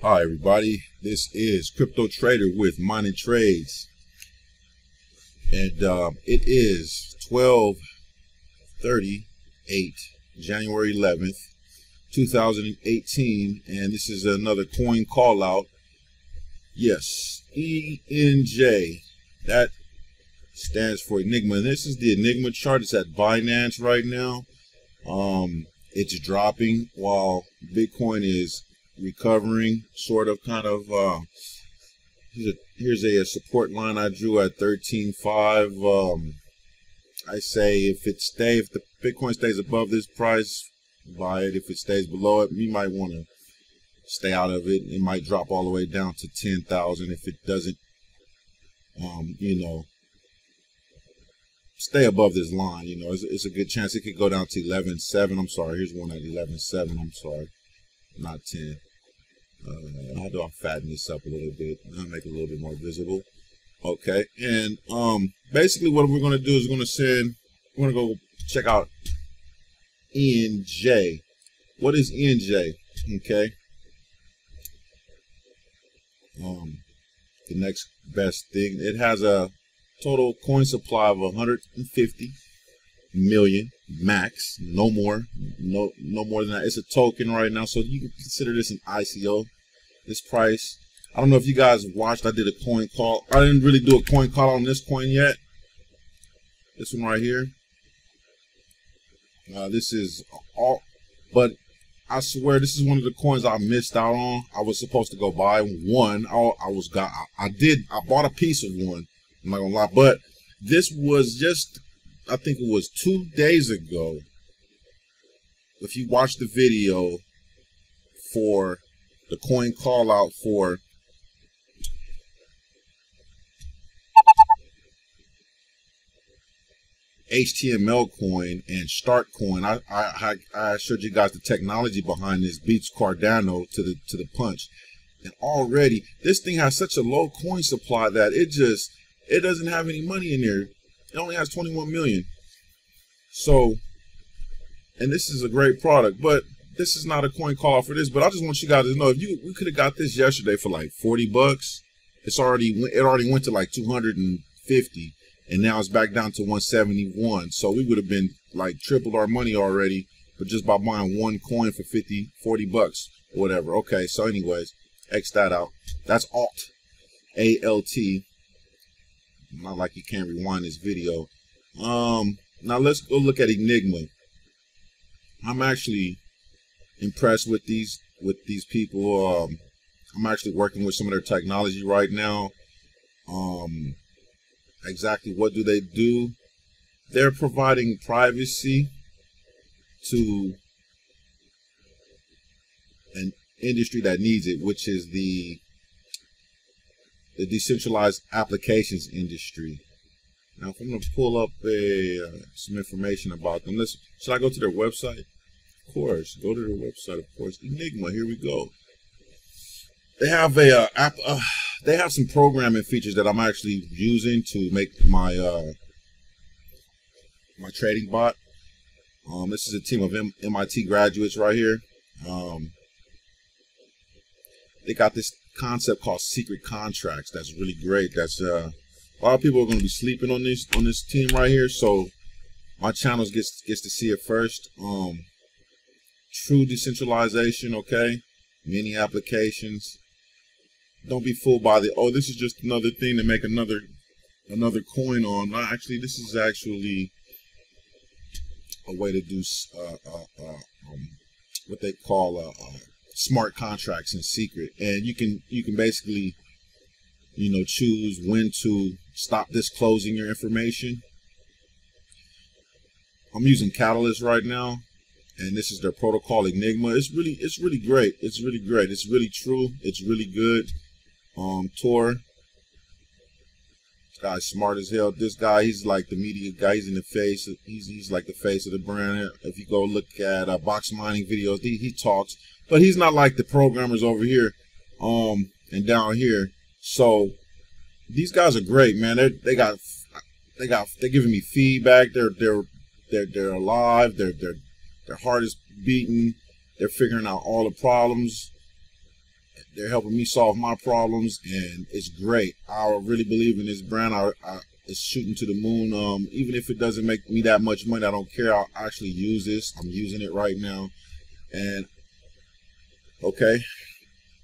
Hi everybody, this is Crypto Trader with Mining Trades, and uh, it is 12:38, January 11th, 2018, and this is another coin call out. Yes, ENJ. That stands for Enigma. And this is the Enigma chart. It's at Binance right now. Um, it's dropping while Bitcoin is recovering, sort of, kind of. Uh, here's, a, here's a, support line I drew at 13.5. Um, I say if it stay, if the Bitcoin stays above this price, buy it. If it stays below it, you might want to stay out of it. It might drop all the way down to 10,000 if it doesn't, um, you know, stay above this line. You know, it's, it's, a good chance it could go down to 11.7. I'm sorry. Here's one at 11.7. I'm sorry. Not 10. Uh, how do I fatten this up a little bit? I'll make it a little bit more visible. Okay. And um, basically what we're going to do is we're going to send, we're going to go check out ENJ. What is ENJ? Okay. Um, the next best thing. It has a total coin supply of 150 million max, no more, no no more than that. It's a token right now, so you can consider this an ICO. This price. I don't know if you guys watched. I did a coin call. I didn't really do a coin call on this coin yet. This one right here. Uh, this is all, but I swear this is one of the coins I missed out on. I was supposed to go buy one. I, I was got. I, I did. I bought a piece of one. I'm not gonna lie, but this was just. I think it was two days ago. If you watch the video for the coin call out for HTML coin and Start coin. I, I I showed you guys the technology behind this beats Cardano to the to the punch. And already this thing has such a low coin supply that it just it doesn't have any money in there. It only has 21 million. So and this is a great product, but this is not a coin call for this, but I just want you guys to know if you we could have got this yesterday for like 40 bucks. It's already it already went to like 250 and now it's back down to 171. So we would have been like tripled our money already, but just by buying one coin for 50, 40 bucks, whatever. Okay, so anyways, X that out. That's alt, A L T. Not like you can't rewind this video. Um, now let's go look at Enigma. I'm actually impressed with these with these people. Um, I'm actually working with some of their technology right now. Um, exactly what do they do? They're providing privacy to an industry that needs it, which is the the decentralized applications industry. Now, if I'm going to pull up a uh, some information about them, let's should I go to their website? Of course, go to their website. Of course, Enigma. Here we go. They have a uh, app. Uh, they have some programming features that I'm actually using to make my uh, my trading bot. Um, this is a team of M MIT graduates right here. Um, they got this concept called secret contracts. That's really great. That's uh, a lot of people are going to be sleeping on this on this team right here. So my channel gets gets to see it first. Um, true decentralization. Okay, many applications don't be fooled by the oh this is just another thing to make another another coin on. No, actually, this is actually a way to do uh, uh, uh, um, what they call uh, uh, smart contracts in secret, and you can you can basically you know choose when to stop disclosing your information. I'm using Catalyst right now, and this is their protocol Enigma. It's really it's really great. It's really great. It's really true. It's really good um Tor. This guy's smart as hell. This guy, he's like the media guy. He's in the face. He's he's like the face of the brand. If you go look at uh, Boxmining videos, he, he talks, but he's not like the programmers over here, um, and down here. So these guys are great, man. They they got they got they're giving me feedback. They're they're they're they're alive. They're they're their heart is beating. They're figuring out all the problems they're helping me solve my problems, and it's great. I really believe in this brand. I, I it's shooting to the moon. Um, even if it doesn't make me that much money, I don't care. I'll actually use this. I'm using it right now, and okay,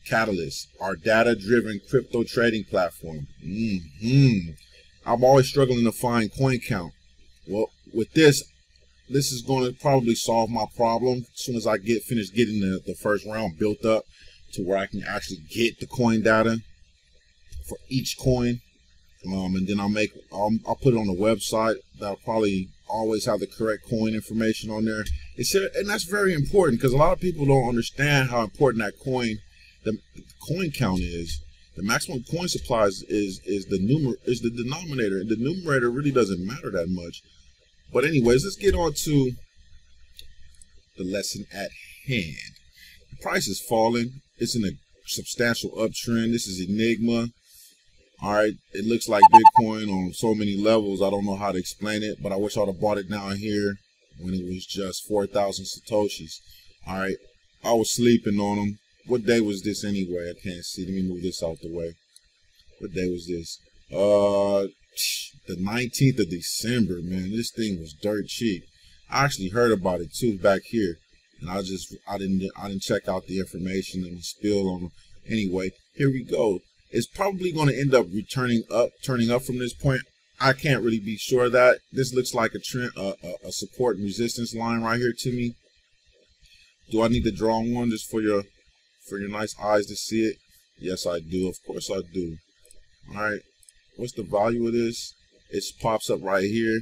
Catalyst, our data-driven crypto trading platform. Mm-hmm. I'm always struggling to find coin count. Well, with this, this is going to probably solve my problem as soon as I get finished getting the, the first round built up to where I can actually get the coin data for each coin. Um, and then I'll make, I'll, I'll put it on the website. That'll probably always have the correct coin information on there. It's, and that's very important because a lot of people don't understand how important that coin, the, coin count is. The maximum coin supply is, is, is the numer is the denominator. The numerator really doesn't matter that much. But anyways, let's get on to the lesson at hand. The price is falling. It's in a substantial uptrend. This is Enigma. All right, it looks like Bitcoin on so many levels. I don't know how to explain it, but I wish I'd have bought it down here when it was just 4,000 Satoshis. All right, I was sleeping on them. What day was this anyway? I can't see. Let me move this out the way. What day was this? Uh, the 19th of December, man. This thing was dirt cheap. I actually heard about it too back here, and I just I didn't I didn't check out the information and spill on. them. Anyway, here we go. It's probably going to end up returning up, turning up from this point. I can't really be sure that this looks like a trend, a, a support and resistance line right here to me. Do I need to draw one just for your for your nice eyes to see it? Yes, I do. Of course, I do. All right. What's the value of this? it pops up right here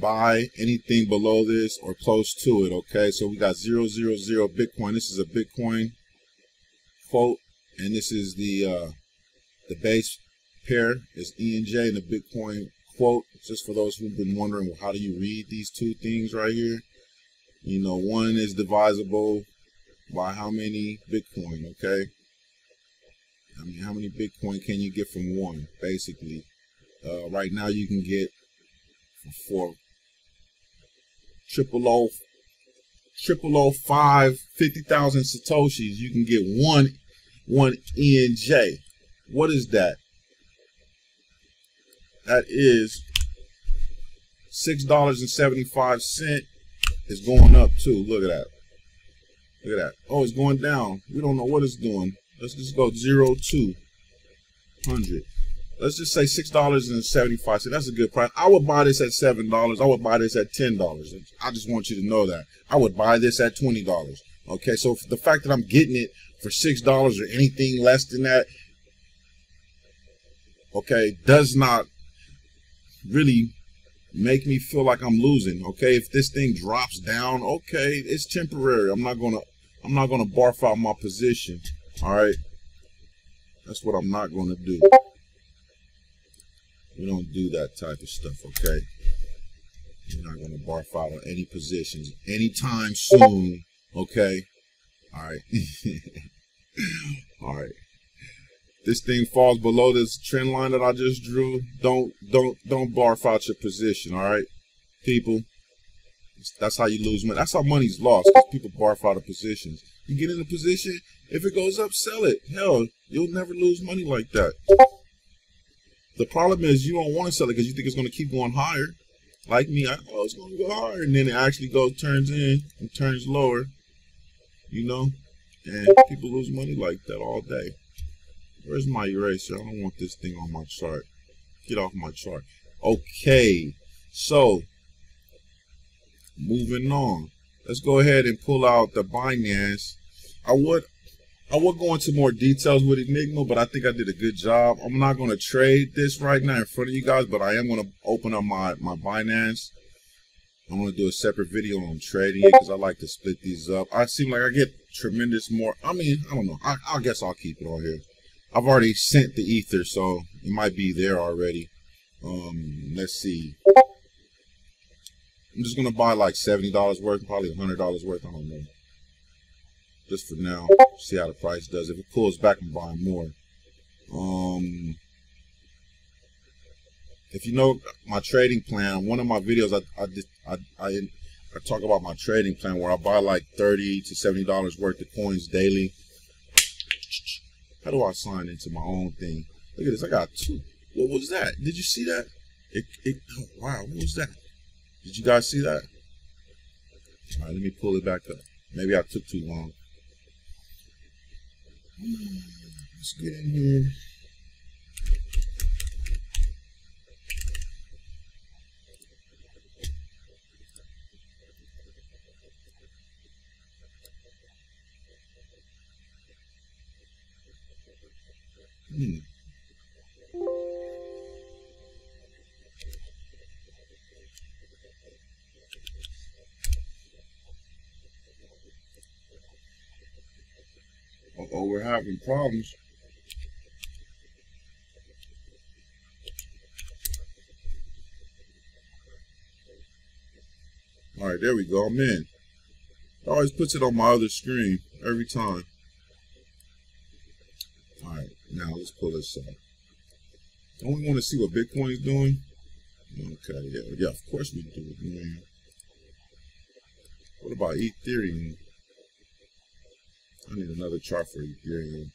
buy anything below this or close to it okay so we got 000 bitcoin this is a bitcoin quote and this is the uh the base pair is enj and the bitcoin quote just for those who've been wondering well, how do you read these two things right here you know one is divisible by how many bitcoin okay i mean how many bitcoin can you get from one basically uh, right now you can get for triple O triple O five fifty thousand satoshis. You can get one one ENJ. What is that? That is six dollars and seventy five cent. Is going up too. Look at that. Look at that. Oh, it's going down. We don't know what it's doing. Let's just go zero two hundred let's just say six dollars and seventy five cents. That's a good price. I would buy this at seven dollars. I would buy this at ten dollars. I just want you to know that. I would buy this at twenty dollars. Okay, so the fact that I'm getting it for six dollars or anything less than that, okay, does not really make me feel like I'm losing. Okay, if this thing drops down, okay, it's temporary. I'm not gonna I'm not gonna barf out my position. All right. That's what I'm not gonna do. We don't do that type of stuff, okay? You're not to barf out on any positions anytime soon, okay? All right. All right. This thing falls below this trend line that I just drew. Don't don't don't barf out your position, all right? People, that's how you lose money. That's how money's lost people barf out of positions. You get in a position, if it goes up, sell it. Hell, you'll never lose money like that. The problem is you don't want to sell it because you think it's going to keep going higher. Like me, I, oh, it's going to go higher, and then it actually goes turns in and turns lower. You know, and people lose money like that all day. Where's my eraser? I don't want this thing on my chart. Get off my chart. Okay, so moving on. Let's go ahead and pull out the Binance. I would I would go into more details with Enigma, but I think I did a good job. I'm not going to trade this right now in front of you guys, but I am going to open up my, my Binance. I'm going to do a separate video on trading it because I like to split these up. I seem like I get tremendous more. I mean, I don't know. I, I guess I'll keep it on here. I've already sent the ether, so it might be there already. Um, let's see. I'm just to buy like $70 worth, probably $100 worth. I don't know just for now. See how the price does. If it pulls back, I'm buying more. Um, if you know my trading plan, one of my videos, I I I, I, I talk about my trading plan where I buy like thirty to seventy dollars worth of coins daily. How do I sign into my own thing? Look at this. I got two. What was that? Did you see that? It, it, oh, wow. What was that? Did you guys see that? All right, let me pull it back up. Maybe I took too long. Hmm, let's get in here. Hmm. oh, we're having problems. All right, there we go. I'm in. It always puts it on my other screen every time. All right, now let's pull this up. Don't we want to see what Bitcoin is doing? Okay, yeah, yeah, of course we do, man. What about Ethereum? I need another chart for Ethereum.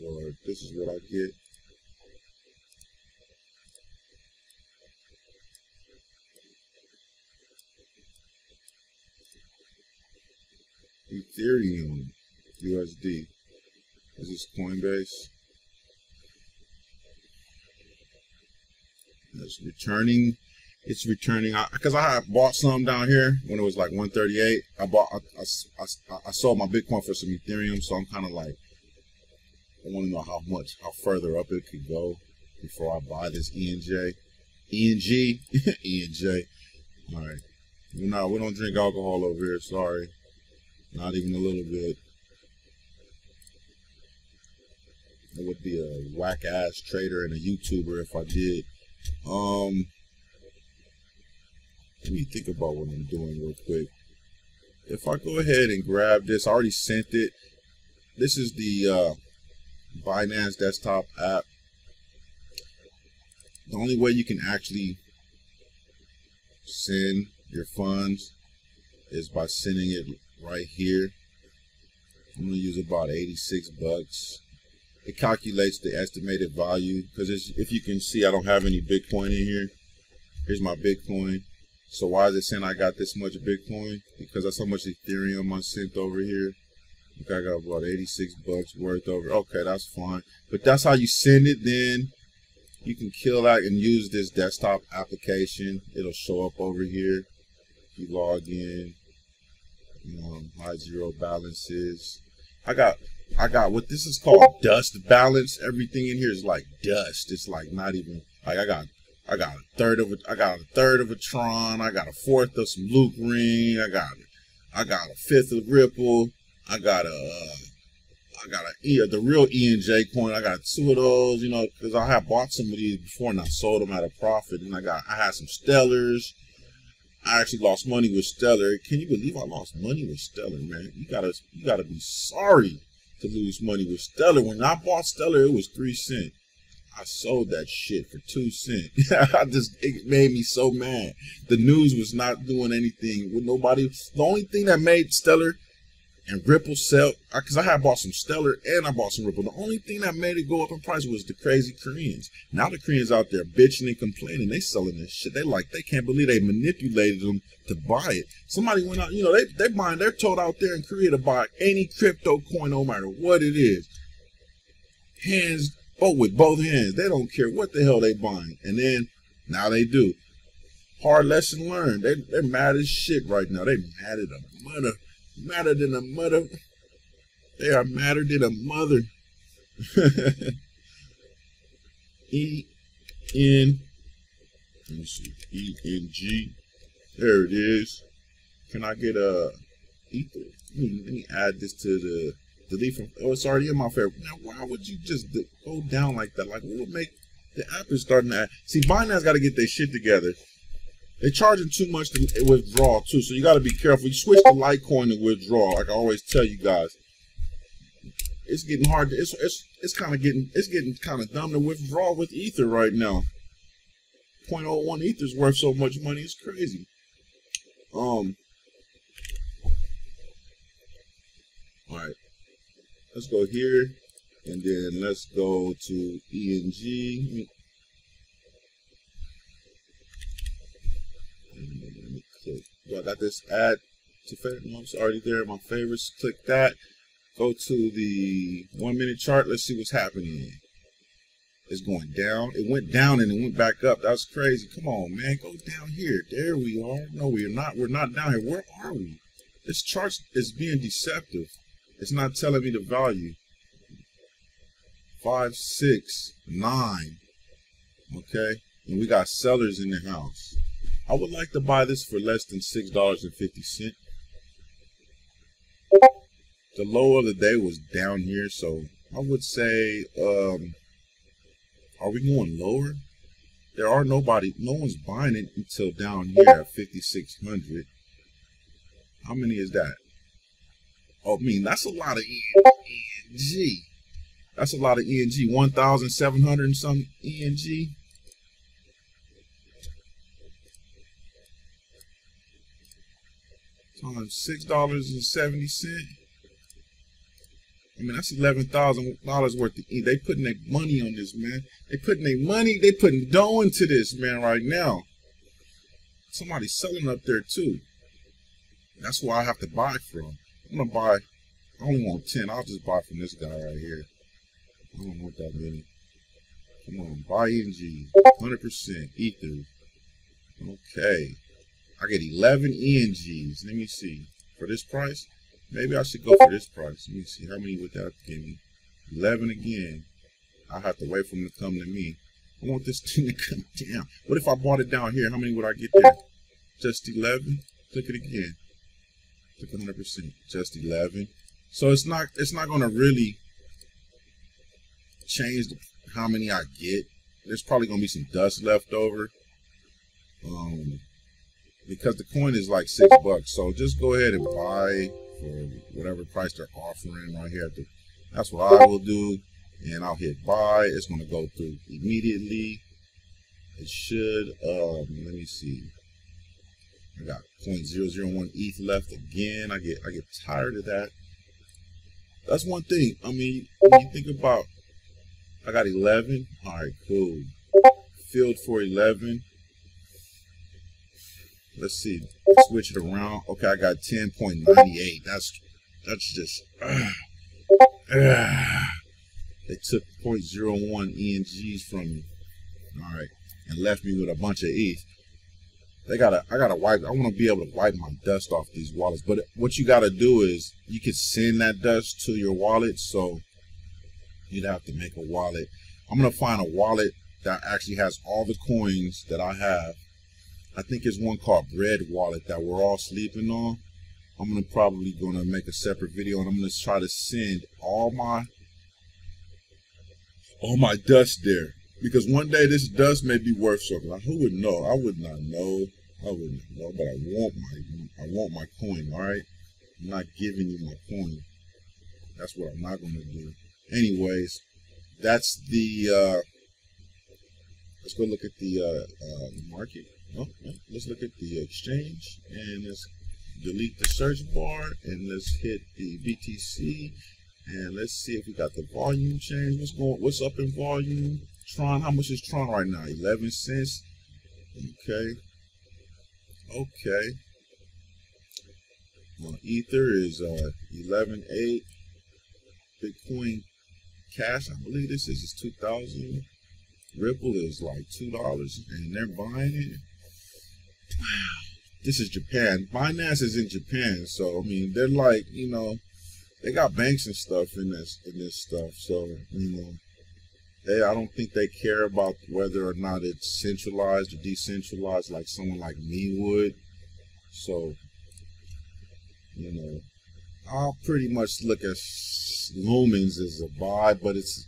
Lord, this is what I get. Ethereum USD. This Is Coinbase? It's returning it's returning. Because I, I bought some down here when it was like 138 i bought I, I, I, I sold my bitcoin for some ethereum so i'm kind of like i want to know how much how further up it could go before i buy this enj eng enj all right. You know we don't drink alcohol over here sorry not even a little bit I would be a whack ass trader and a youtuber if i did um let me think about what I'm doing real quick. If I go ahead and grab this, I already sent it. This is the uh, Binance desktop app. The only way you can actually send your funds is by sending it right here. I'm gonna use about 86 bucks. It calculates the estimated value because if you can see, I don't have any Bitcoin in here. Here's my Bitcoin. So why is it saying I got this much Bitcoin? Because that's how much Ethereum I sent over here. Okay, I got about 86 bucks worth over. Okay, that's fine. But that's how you send it then. You can kill that and use this desktop application. It'll show up over here. You log in. Um, my zero balances. I got I got what this is called dust balance. Everything in here is like dust. It's like not even like I got I got a third of a, I got a third of a Tron. I got a fourth of some Loopring. I got, I got a fifth of Ripple. I got a, uh, I got a E, the real ENJ coin. I got two of those, you know, because I had bought some of these before and I sold them at a profit. And I got, I had some Stellars. I actually lost money with Stellar. Can you believe I lost money with Stellar, man? You gotta, you gotta be sorry to lose money with Stellar. When I bought Stellar, it was three cent. I sold that shit for two cents. I just it made me so mad. The news was not doing anything with nobody. The only thing that made Stellar and Ripple sell because I had bought some Stellar and I bought some Ripple. The only thing that made it go up in price was the crazy Koreans. Now the Koreans out there bitching and complaining. They selling this shit. They like they can't believe they manipulated them to buy it. Somebody went out, you know, they they buying. They're told out there in Korea to buy any crypto coin, no matter what it is. Hands vote with both hands. They don't care what the hell they buying. And then now they do. Hard lesson learned. They they're mad as shit right now. They mad at a mother. Madder than a mother. They are madder than a mother. e N let me see. E N G. There it is. Can I get a ether? Let me, add this to the delete from. Oh, it's already in my favorite. Now, why would you just go down like that? Like, what would make the app is starting to? See, Binance got to get their shit together. They're charging too much to withdraw too, so you got to be careful. You switch to Litecoin to withdraw, like I always tell you guys. It's getting hard. To, it's it's it's kind of getting it's getting kind of dumb to withdraw with Ether right now. 0.01 Ether is worth so much money. It's crazy. Um, All right, let's go here, and then let's go to ENG. Me click. I got this add to favorite. It's already there. My favorites. Click that. Go to the one minute chart. Let's see what's happening. It's going down. It went down and it went back up. That's crazy. Come on, man. Go down here. There we are. No, we're not. We're not down here. Where are we? This chart is being deceptive. It's not telling me the value. Five, six, nine. Okay. And we got sellers in the house. I would like to buy this for less than six dollars and fifty cent. The low of the day was down here, so I would say, um, are we going lower? There are nobody, no one's buying it until down here at 5,600. How many is that? Oh, I mean, that's a lot of ENG. That's a lot of ENG. 1,700 and some ENG. Times six dollars and seventy cent. I mean, that's eleven thousand dollars worth of. They putting their money on this, man. They putting their money. They putting dough into this, man, right now. Somebody's selling up there too. That's where I have to buy from. I'm gonna buy. I only want ten. I'll just buy from this guy right here. I don't want that many. Come on, buy hundred percent ether. Okay, I get eleven ENGs. Let me see for this price. Maybe I should go for this price. Let me see. How many would that give me? 11 again. I have to wait for them to come to me. I want this thing to come down. What if I bought it down here? How many would I get there? Just 11? Click it again. Click 100%. Just 11. So it's not it's not going to really change how many I get. There's probably going to be some dust left over. Um, because the coin is like six bucks. So just go ahead and buy for whatever price they're offering right here. That's what I will do. And I'll hit buy. It's going to go through immediately. It should, um, let me see. I got 0.001 ETH left again. I get I get tired of that. That's one thing. I mean, when you think about, I got 11. All right, cool. Filled for 11. Let's see. Switch it around. Okay, I got 10.98. That's that's just. Uh, uh, they took 0.01 ENGs from me. All right, and left me with a bunch of ETH. They gotta, I gotta wipe. I want to be able to wipe my dust off these wallets. But what you gotta do is you can send that dust to your wallet. So you'd have to make a wallet. I'm gonna find a wallet that actually has all the coins that I have I think there's one called Bread Wallet that we're all sleeping on. I'm gonna probably gonna make a separate video and I'm gonna try to send all my all my dust there because one day this dust may be worth something. Like, who would know? I would not know. I wouldn't know, but I want my I want my coin. All right, I'm not giving you my coin. That's what I'm not gonna do. Anyways, that's the. uh Let's go look at the uh, uh market. Oh, let's look at the exchange and let's delete the search bar and let's hit the BTC and let's see if we got the volume change. What's going? What's up in volume? Tron. How much is Tron right now? 11 cents. Okay. Okay. Well, Ether is uh 11.8. Bitcoin Cash, I believe this is, is 2,000. Ripple is like $2 and they're buying it this is Japan. Binance is in Japan, so I mean they're like you know they got banks and stuff in this in this stuff. So you know they I don't think they care about whether or not it's centralized or decentralized like someone like me would. So you know I'll pretty much look at Lumens as a buy, but it's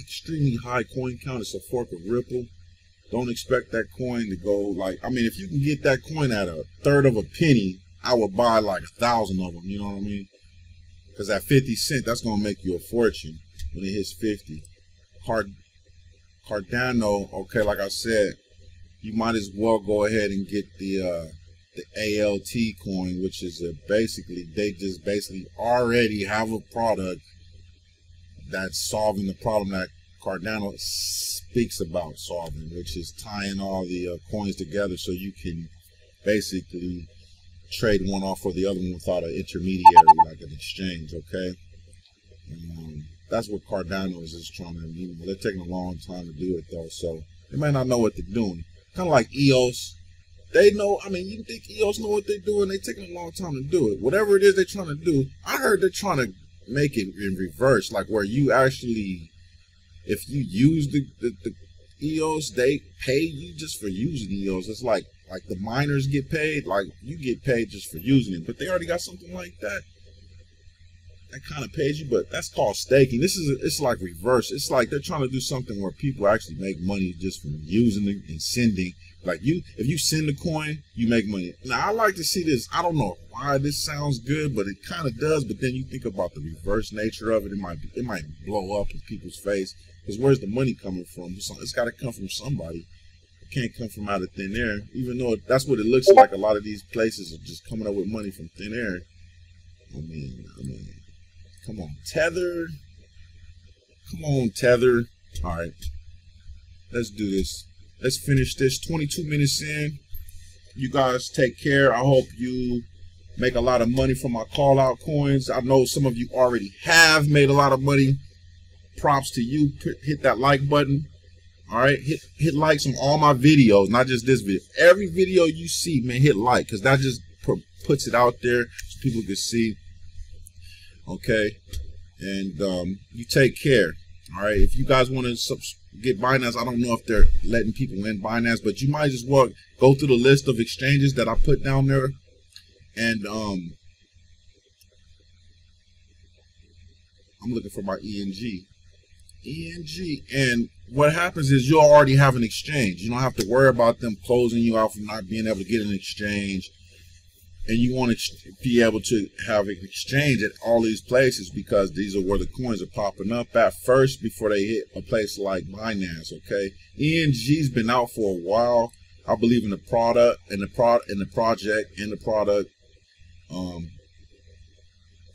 extremely high coin count. It's a fork of Ripple. Don't expect that coin to go like, I mean, if you can get that coin at a third of a penny, I would buy like a thousand of them. You know what I mean? Because at 50 cent, that's going to make you a fortune when it hits 50. Card, Cardano, okay, like I said, you might as well go ahead and get the, uh, the ALT coin, which is a basically they just basically already have a product that's solving the problem that Cardano speaks about solving, which is tying all the uh, coins together so you can basically trade one off for the other one without an intermediary like an exchange. Okay, um, that's what Cardano is, is trying to. You know, they're taking a long time to do it though, so they might not know what they're doing. Kind of like EOS. They know. I mean, you think EOS know what they're doing? They're taking a long time to do it. Whatever it is they're trying to do, I heard they're trying to make it in reverse, like where you actually, if you use the, the, the EOS, they pay you just for using EOS. It's like like the miners get paid, like you get paid just for using it. But they already got something like that that kind of pays you, but that's called staking. This is it's like reverse. It's like they're trying to do something where people actually make money just from using it and sending. Like you, if you send a coin, you make money. Now I like to see this. I don't know why this sounds good, but it kind of does. But then you think about the reverse nature of it. It might it might blow up in people's face. Because where's the money coming from? It's got to come from somebody. It can't come from out of thin air. Even though that's what it looks like. A lot of these places are just coming up with money from thin air. I mean, I mean, come on, Tether. Come on, Tether. All right, let's do this. Let's finish this 22 minutes in. You guys take care. I hope you make a lot of money from my call out coins. I know some of you already have made a lot of money. Props to you. Hit that like button. All right, hit hit likes on all my videos, not just this video. Every video you see, man, hit like because that just puts it out there so people can see. Okay, and um, you take care. All right, if you guys want to get Binance. I don't know if they're letting people in Binance, but you might just walk go through the list of exchanges that I put down there, and um, I'm looking for my ENG. ENG, and what happens is you'll already have an exchange. You don't have to worry about them closing you out from not being able to get an exchange and you want to be able to have an exchange at all these places because these are where the coins are popping up at first before they hit a place like Binance. Okay, ENG's been out for a while. I believe in the product and the product and the project and the product. Um,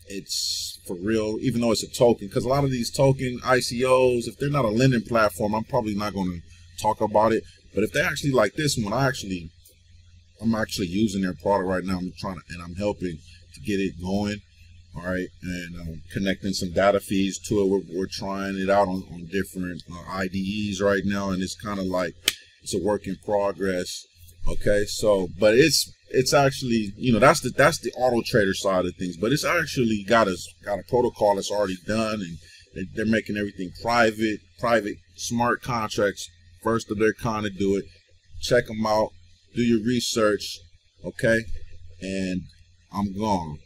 it's for real, even though it's a token, because a lot of these token ICOs, if they're not a lending platform, I'm probably not going to talk about it. But if they actually like this one, I actually I'm actually using their product right now. I'm trying to, and I'm helping to get it going. All right, and um, connecting some data feeds to it. We're, we're trying it out on, on different uh, IDEs right now, and it's kind of like it's a work in progress. Okay, so but it's it's actually you know that's the that's the auto trader side of things, but it's actually got a got a protocol that's already done, and they're making everything private, private smart contracts first of their kind to do it. Check them out do your research, okay? And I'm gone.